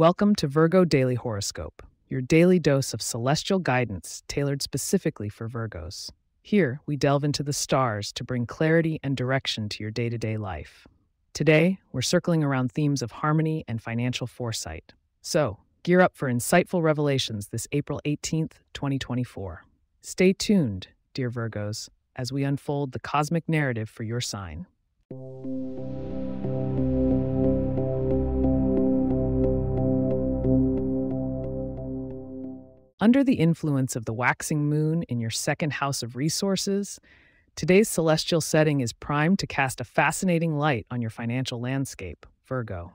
Welcome to Virgo Daily Horoscope, your daily dose of celestial guidance tailored specifically for Virgos. Here, we delve into the stars to bring clarity and direction to your day to day life. Today, we're circling around themes of harmony and financial foresight. So, gear up for insightful revelations this April 18th, 2024. Stay tuned, dear Virgos, as we unfold the cosmic narrative for your sign. Under the influence of the waxing moon in your second house of resources, today's celestial setting is primed to cast a fascinating light on your financial landscape, Virgo.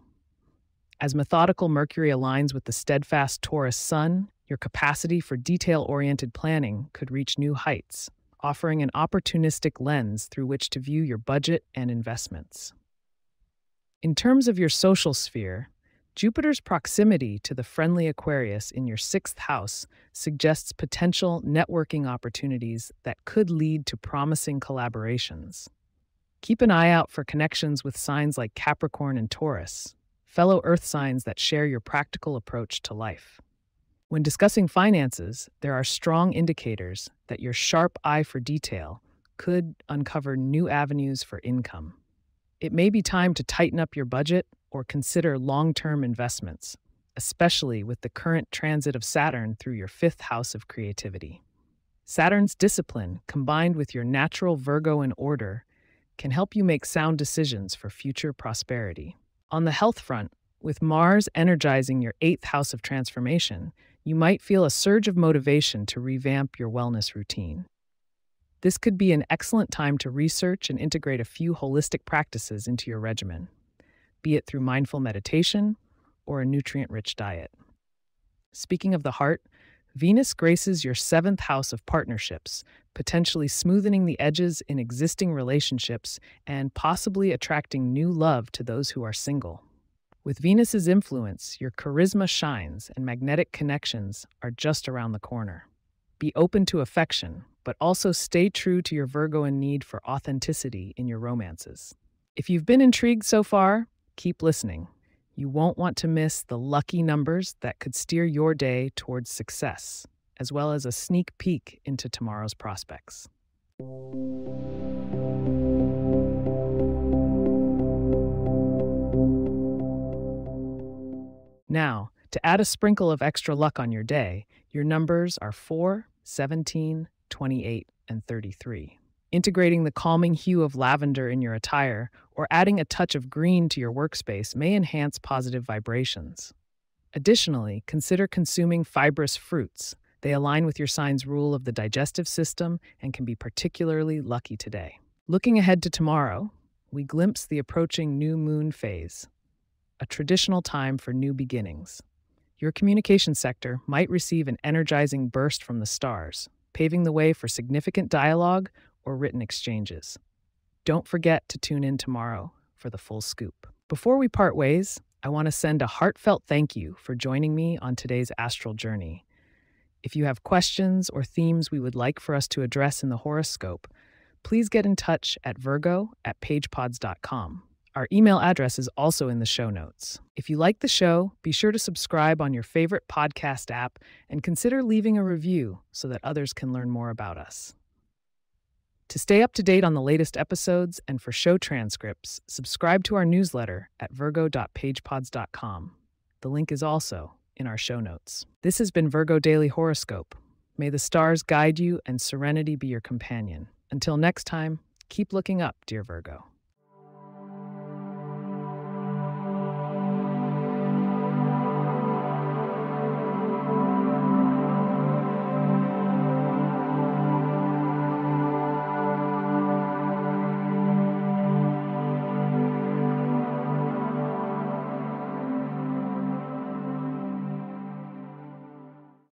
As methodical Mercury aligns with the steadfast Taurus sun, your capacity for detail oriented planning could reach new heights, offering an opportunistic lens through which to view your budget and investments. In terms of your social sphere, Jupiter's proximity to the friendly Aquarius in your sixth house suggests potential networking opportunities that could lead to promising collaborations. Keep an eye out for connections with signs like Capricorn and Taurus, fellow Earth signs that share your practical approach to life. When discussing finances, there are strong indicators that your sharp eye for detail could uncover new avenues for income. It may be time to tighten up your budget or consider long term investments, especially with the current transit of Saturn through your fifth house of creativity. Saturn's discipline, combined with your natural Virgo in order, can help you make sound decisions for future prosperity. On the health front, with Mars energizing your eighth house of transformation, you might feel a surge of motivation to revamp your wellness routine. This could be an excellent time to research and integrate a few holistic practices into your regimen be it through mindful meditation or a nutrient rich diet. Speaking of the heart, Venus graces your seventh house of partnerships, potentially smoothing the edges in existing relationships and possibly attracting new love to those who are single. With Venus's influence, your charisma shines and magnetic connections are just around the corner. Be open to affection, but also stay true to your Virgoan need for authenticity in your romances. If you've been intrigued so far, keep listening. You won't want to miss the lucky numbers that could steer your day towards success, as well as a sneak peek into tomorrow's prospects. Now, to add a sprinkle of extra luck on your day, your numbers are 4, 17, 28, and 33 integrating the calming hue of lavender in your attire, or adding a touch of green to your workspace may enhance positive vibrations. Additionally, consider consuming fibrous fruits. They align with your sign's rule of the digestive system and can be particularly lucky today. Looking ahead to tomorrow, we glimpse the approaching new moon phase, a traditional time for new beginnings. Your communication sector might receive an energizing burst from the stars, paving the way for significant dialogue or written exchanges. Don't forget to tune in tomorrow for the full scoop. Before we part ways, I want to send a heartfelt thank you for joining me on today's astral journey. If you have questions or themes we would like for us to address in the horoscope, please get in touch at virgo at pagepods.com. Our email address is also in the show notes. If you like the show, be sure to subscribe on your favorite podcast app and consider leaving a review so that others can learn more about us. To stay up to date on the latest episodes and for show transcripts, subscribe to our newsletter at virgo.pagepods.com. The link is also in our show notes. This has been Virgo Daily Horoscope. May the stars guide you and serenity be your companion. Until next time, keep looking up, dear Virgo.